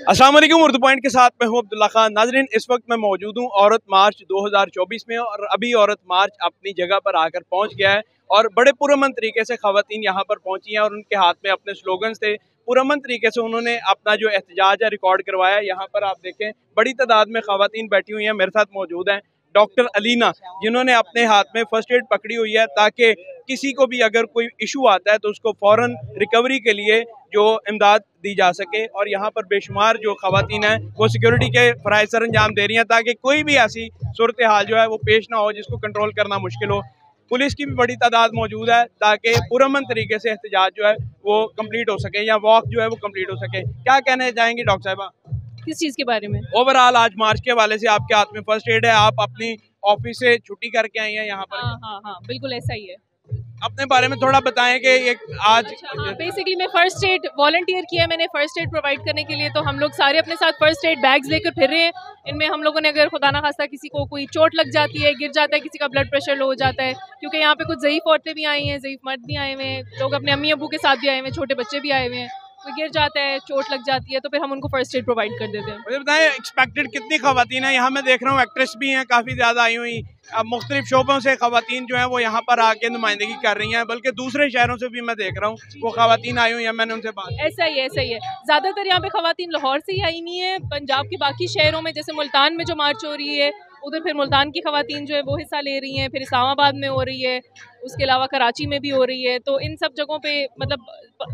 Aslam Urdu point के साथ मैं हूँ अब्दुल्ला खान नाजरीन। इस वक्त मैं मौजूद हूँ औरत मार्च 2024 में, और अभी औरत मार्च अपनी जगह पर आकर पहुँच गया है, और बड़े पुरमन तरीके से खातन यहाँ पर पहुँची हैं, और उनके हाथ में अपने स्लोगन्स थे। पुरमन तरीके से उन्होंने अपना जो एहतजाज है, रिकॉर्ड करवाया यहाँ पर आप देखें, बड़ी तादाद में खातन बैठी हुई हैं, मेरे साथ मौजूद हैं डॉक्टर अलीना, जिन्होंने अपने हाथ में फ़र्स्ट एड पकड़ी हुई है, ताकि किसी को भी अगर कोई इशू आता है तो उसको फ़ौरन रिकवरी के लिए जो इमदाद दी जा सके और यहाँ पर बेशुमार जो खातन हैं वो सिक्योरिटी के फ़राइज सर अंजाम दे रही हैं ताकि कोई भी ऐसी सूरत हाल जो है वो पेश ना हो जिसको कंट्रोल करना मुश्किल हो। पुलिस की भी बड़ी तादाद मौजूद है ताकि पुरमन तरीके से एहतजाज जो है वो कंप्लीट हो सके या वॉक जो है वो कंप्लीट हो सके। क्या कहना चाहेंगे डॉक्टर साहबा? किस चीज़ के बारे में? ओवरऑल आज मार्च के हवाले से आपके हाथ में फ़र्स्ट एड है। आप अपनी ऑफ़िस से छुट्टी करके आई हैं यहाँ पर। हाँ हाँ हाँ बिल्कुल ऐसा ही है। अपने बारे में थोड़ा बताएँ कि ये आज बेसिकली अच्छा, हाँ, मैं फ़र्स्ट एड वॉलंटियर किया मैंने फ़र्स्ट एड प्रोवाइड करने के लिए तो हम लोग सारे अपने साथ फ़र्स्ट एड बैग्स लेकर फिर रहे हैं। इनमें हम लोगों ने अगर खुदा ना खास्ता किसी को कोई चोट लग जाती है गिर जाता है किसी का ब्लड प्रेशर लो हो जाता है क्योंकि यहाँ पे कुछ ज़यीफ़ औरतें भी आई हैं ज़यीफ़ मर्द भी आए हुए हैं लोग अपने अम्मी अबू के साथ भी आए हुए हैं छोटे बच्चे भी आए हुए हैं कोई गिर जाता है चोट लग जाती है तो फिर हम उनको फ़र्स्ट एड प्रोवाइड कर देते हैं। मुझे बताएँ एक्सपेक्टेड कितनी खातन है? यहाँ मैं देख रहा हूँ एक्ट्रेस भी हैं काफ़ी ज़्यादा आई हुई मुख्तलिफ़ शोबों से खातन जो है वो यहाँ पर आके नुमाइंदगी कर रही हैं बल्कि दूसरे शहरों से भी मैं देख रहा हूँ वो खातन आई हुई हैं मैंने उनसे बात ऐसा ही ऐसा ही है। ज़्यादातर यहाँ पे खातन लाहौर से ही आई नहीं है पंजाब के बाकी शहरों में जैसे मुल्तान में जो मार्च हो रही है उधर फिर मुल्तान की खातन जो है वो हिस्सा ले रही हैं फिर इस्लामाबाद में हो रही है उसके अलावा कराची में भी हो रही है तो इन सब जगहों पे मतलब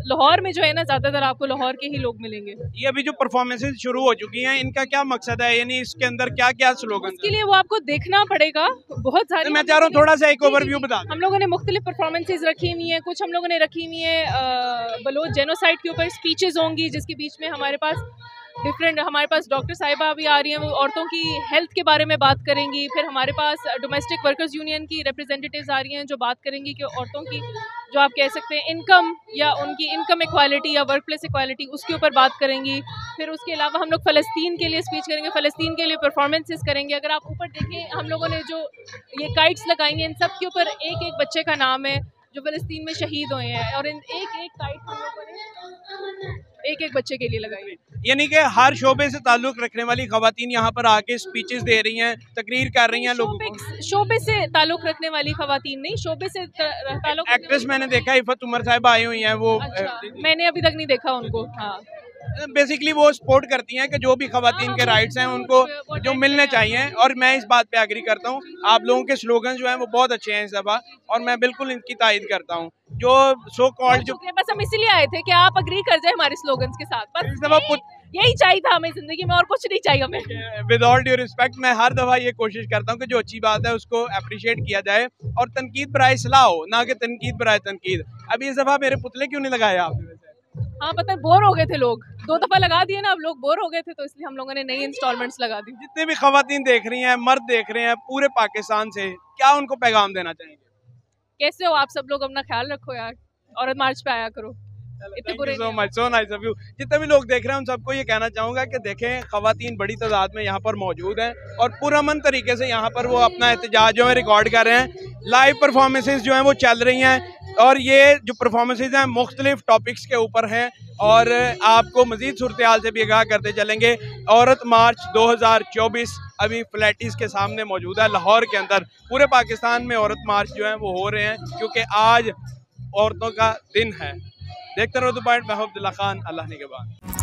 लाहौर में जो है ना ज़्यादातर आपको लाहौर के ही लोग मिलेंगे। ये अभी जो परफॉर्मेंसेज शुरू हो चुकी हैं इनका क्या मकसद है? यानी इसके अंदर क्या क्या स्लोगन इसके लिए वो आपको देखना पड़ेगा बहुत सारे मैं चाह रहा हूँ थोड़ा सा एक ओवरव्यू बता हम लोगों ने मुख्तलिफ़ परफॉर्मेंसेज रखी हुई हैं कुछ हम लोगों ने रखी हुई है बलोच जेनोसाइड के ऊपर स्पीचेज होंगी जिसके बीच में हमारे पास डिफरेंट हमारे पास डॉक्टर साहिबा भी आ रही हैं, वो औरतों की हेल्थ के बारे में बात करेंगी, फिर हमारे पास डोमेस्टिक वर्कर्स यूनियन की रिप्रेजेंटेटिव्स आ रही हैं, जो बात करेंगी कि औरतों की, जो आप कह सकते हैं इनकम या उनकी इनकम इक्वालिटी या वर्क प्लेस इक्वालिटी उसके ऊपर बात करेंगी। फिर उसके अलावा हम लोग फ़लस्तीन के लिए स्पीच करेंगे, फ़लस्तीन के लिए परफॉर्मेंसेस करेंगे। अगर आप ऊपर देखें, हम लोगों ने जो ये काइट्स लगाई हैं, इन सब के ऊपर एक एक बच्चे का नाम है, जो फ़लस्तीन में शहीद हुए हैं। और इन एक एक काइट हम लोगों ने एक एक बच्चे के लिए लगाई यानी कि हर शोबे से ताल्लुक रखने वाली खातन यहाँ पर आके स्पीचेस दे रही हैं तकरीर कर रही हैं लोगों शोबे से ताल्लुक रखने वाली खातन नहीं शोबे से ताल्लुक एक्ट्रेस मैंने देखा इफत उमर साहब आई हुई हैं वो अच्छा, मैंने अभी तक नहीं देखा उनको हाँ। बेसिकली वो सपोर्ट करती हैं कि जो भी खातन के राइट्स हैं उनको जो मिलने चाहिए और मैं इस बात पे एग्री करता हूँ आप लोगों के स्लोगन जो हैं वो बहुत अच्छे हैं इस दफ़ा और मैं बिल्कुल इनकी तायद करता हूँ। जो सो कॉल्ड जो बस हम इसीलिए आए थे कि आप अग्री कर जाए हमारे स्लोगन के साथ। बस इस दफ़ा यही चाहिए था हमें ज़िंदगी में और कुछ नहीं चाहिए हमें। विद ऑल ड्यू रिस्पेक्ट मैं हर दफ़ा ये कोशिश करता हूँ कि जो अच्छी बात है उसको अप्रिशिएट किया जाए और तनकीद बराए सलाह हो ना कि तनकीद बरए तनकीद। अभी इस दफ़ा मेरे पुतले क्यों नहीं लगाए आपने हाँ पता है बोर हो गए थे लोग। दो दफ़ा लगा दिए ना अब लोग बोर हो गए थे तो इसलिए हम लोगों ने नई इंस्टॉलमेंट्स लगा दी। जितने भी खातन देख रही हैं मर्द देख रहे हैं पूरे पाकिस्तान से क्या उनको पैगाम देना चाहेंगे? कैसे हो आप सब लोग? अपना ख्याल रखो यार। और मार्च पे आया करो। जितने भी लोग देख रहे हैं उन सबको ये कहना चाहूँगा कि देखें खातन बड़ी तादाद में यहाँ पर मौजूद हैं और पुरमन तरीके से यहाँ पर वो अपना एहतजाज जो है रिकॉर्ड कर रहे हैं। लाइव परफॉर्मेंसेज जो हैं वो चल रही हैं। और ये जो परफॉर्मेंसेज हैं मुख्तलिफ़ टॉपिक्स के ऊपर हैं और आपको मज़ीद सूरत हाल से भी आगाह करते चलेंगे। औरत मार्च 2024 अभी फ्लैटिस के सामने मौजूद है लाहौर के अंदर। पूरे पाकिस्तान में औरत मार्च जो है वो हो रहे हैं क्योंकि आज औरतों का दिन है। देखते रहो दो पॉइंट अब्दुल्ला खान, अल्लाह के बाद